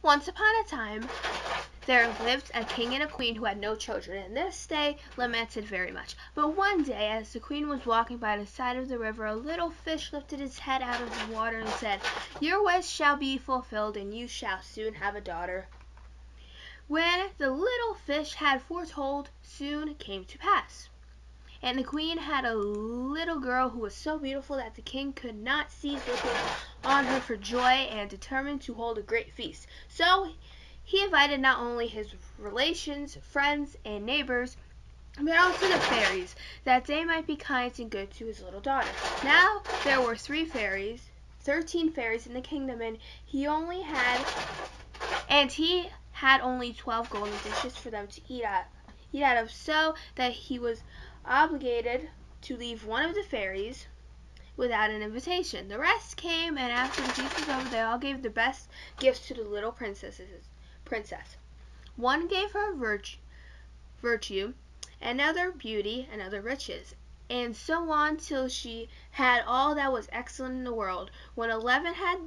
Once upon a time there lived a king and a queen who had no children, and this they lamented very much. But one day, as the queen was walking by the side of the river, a little fish lifted its head out of the water and said, Your wish shall be fulfilled, and you shall soon have a daughter. When the little fish had foretold soon came to pass. And the queen had a little girl who was so beautiful that the king could not cease looking on her for joy and determined to hold a great feast. So he invited not only his relations, friends, and neighbors, but also the fairies, that they might be kind and good to his little daughter. Now there were three fairies, thirteen fairies in the kingdom, and he only had and he had only twelve golden dishes for them to eat out, eat out of, so that he was obligated to leave one of the fairies without an invitation. The rest came, and after the feast was over, they all gave their best gifts to the little princesses. Princess. One gave her virtue, virtue, another beauty, another riches, and so on till she had all that was excellent in the world. When eleven had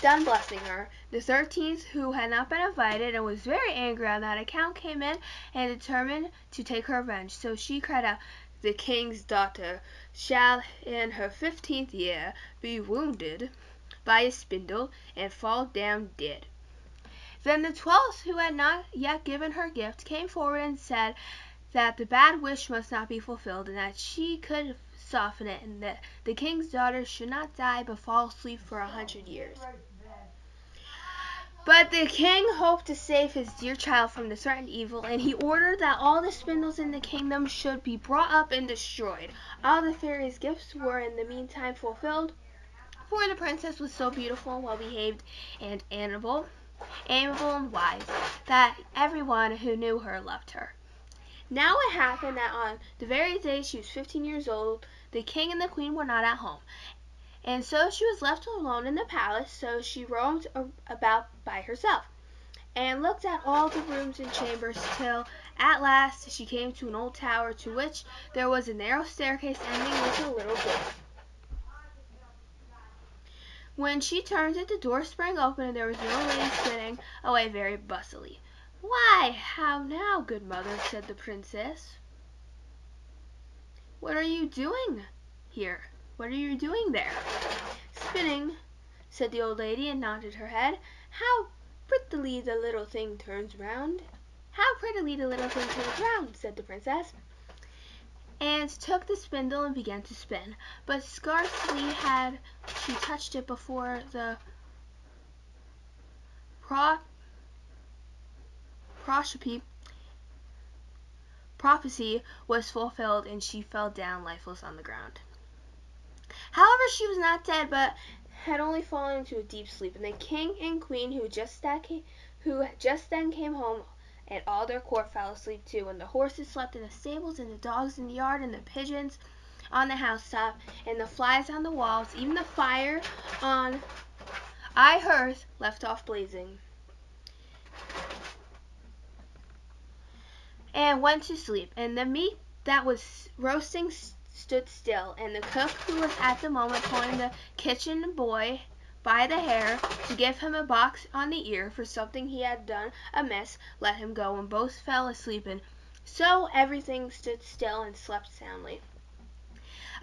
done blessing her, the thirteenth, who had not been invited and was very angry on that account, came in and determined to take her revenge. So she cried out, The king's daughter shall in her fifteenth year be wounded by a spindle and fall down dead. Then the twelfth, who had not yet given her gift, came forward and said that the bad wish must not be fulfilled, and that she could soften it, and that the king's daughter should not die but fall asleep for a hundred years. But the king hoped to save his dear child from the threatened evil, and he ordered that all the spindles in the kingdom should be brought up and destroyed. All the fairies' gifts were in the meantime fulfilled, for the princess was so beautiful well behaved and amiable, amiable and wise, that everyone who knew her loved her. Now it happened that on the very day she was fifteen years old, the king and the queen were not at home, and so she was left alone in the palace, so she roamed about by herself, and looked at all the rooms and chambers, till at last she came to an old tower to which there was a narrow staircase ending with a little door. When she turned it, the door sprang open, and there was no lady sitting away very bustily. Why, how now, good mother, said the princess. What are you doing here? What are you doing there? Spinning, said the old lady, and nodded her head. How prettily the little thing turns round. How prettily the little thing turns round, said the princess, and took the spindle and began to spin. But scarcely had she touched it before the prophecy was fulfilled, and she fell down lifeless on the ground. However, she was not dead, but had only fallen into a deep sleep, and the king and queen who just that came, who just then came home and all their court fell asleep too, and the horses slept in the stables, and the dogs in the yard, and the pigeons on the housetop, and the flies on the walls, even the fire on I hearth left off blazing, and went to sleep, and the meat that was roasting stood still, and the cook, who was at the moment pulling the kitchen boy by the hair to give him a box on the ear for something he had done amiss, let him go, and both fell asleep, and so everything stood still and slept soundly.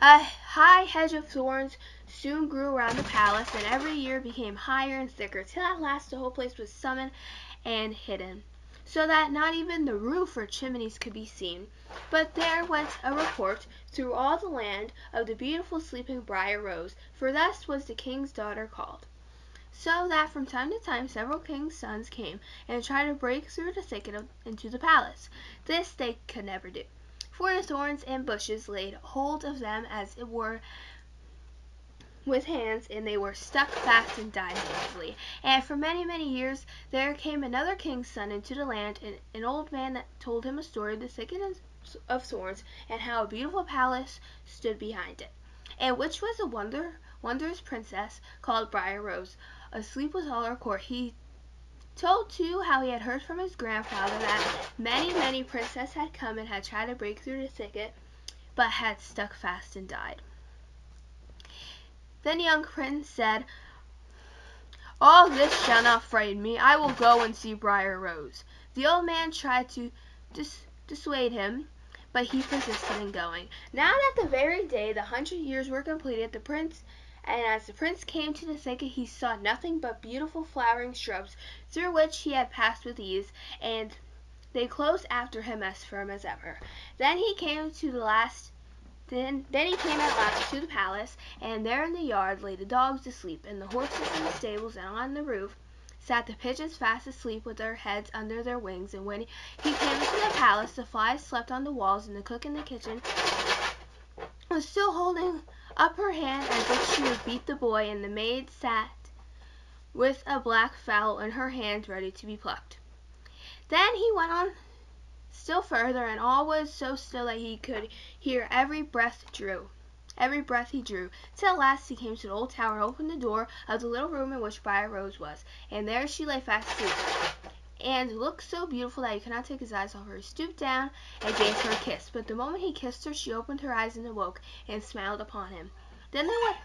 A high hedge of thorns soon grew around the palace, and every year became higher and thicker, till at last the whole place was summoned and hidden so that not even the roof or chimneys could be seen. But there went a report through all the land of the beautiful sleeping Briar Rose, for thus was the king's daughter called. So that from time to time several kings' sons came and tried to break through the thicket into the palace. This they could never do, for the thorns and bushes laid hold of them as it were with hands, and they were stuck fast and died miserably. And for many, many years there came another king's son into the land, and an old man that told him a story of the thicket of thorns, and how a beautiful palace stood behind it, and which was a wonder, wondrous princess called Briar Rose. Asleep was all her court. He told too how he had heard from his grandfather that many, many princesses had come and had tried to break through the thicket, but had stuck fast and died. Then young Prince said, All this shall not frighten me. I will go and see Briar Rose." The old man tried to dis- dissuade him, but he persisted in going. Now that the very day the hundred years were completed, the prince and as the prince came to the thicket he saw nothing but beautiful flowering shrubs, through which he had passed with ease, and they closed after him as firm as ever. Then he came to the last then, he came at last to the palace, and there in the yard lay the dogs asleep, and the horses in the stables, and on the roof sat the pigeons fast asleep with their heads under their wings, and when he came into the palace the flies slept on the walls, and the cook in the kitchen was still holding up her hand as if she would beat the boy, and the maid sat with a black fowl in her hand ready to be plucked. Then he went on still further, and all was so still that he could hear every breath drew. Every breath he drew, till at last he came to the old tower opened the door of the little room in which Briar Rose was, and there she lay fast asleep, and looked so beautiful that he could not take his eyes off her. He stooped down and gave her a kiss, but the moment he kissed her she opened her eyes and awoke, and smiled upon him. Then they went.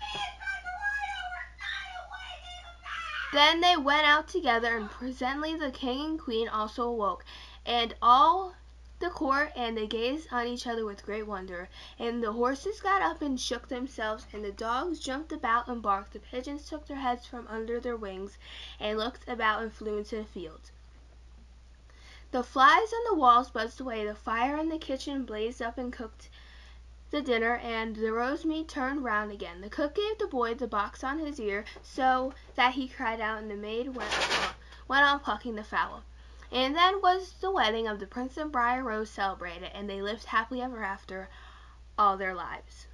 Then they went out together, and presently the king and queen also awoke, and all the court, and they gazed on each other with great wonder. And the horses got up and shook themselves, and the dogs jumped about and barked. The pigeons took their heads from under their wings, and looked about and flew into the fields. The flies on the walls buzzed away, the fire in the kitchen blazed up and cooked the dinner, and the rose meat turned round again. The cook gave the boy the box on his ear, so that he cried out, and the maid went on, went on plucking the fowl. And then was the wedding of the Prince and Briar Rose celebrated, and they lived happily ever after all their lives.